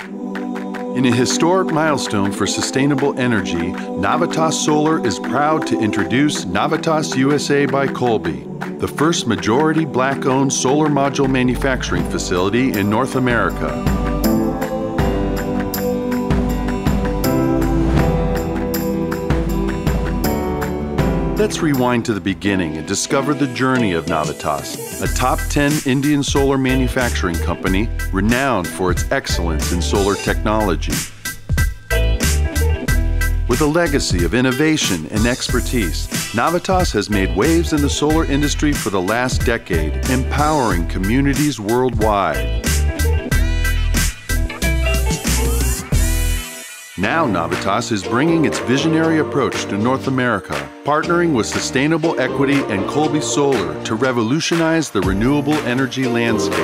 In a historic milestone for sustainable energy, Navitas Solar is proud to introduce Navitas USA by Colby, the first majority black owned solar module manufacturing facility in North America. Let's rewind to the beginning and discover the journey of Navitas, a top 10 Indian solar manufacturing company renowned for its excellence in solar technology. With a legacy of innovation and expertise, Navitas has made waves in the solar industry for the last decade, empowering communities worldwide. Now Navitas is bringing its visionary approach to North America, partnering with Sustainable Equity and Colby Solar to revolutionize the renewable energy landscape.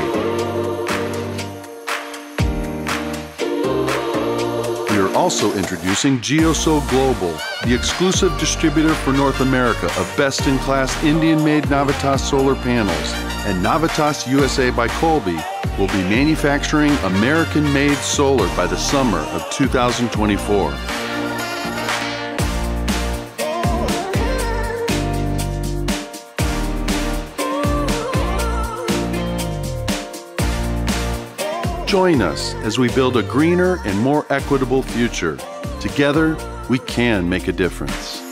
We are also introducing GeoSol Global, the exclusive distributor for North America of best-in-class Indian-made Navitas solar panels, and Navitas USA by Colby will be manufacturing American made solar by the summer of 2024. Join us as we build a greener and more equitable future. Together, we can make a difference.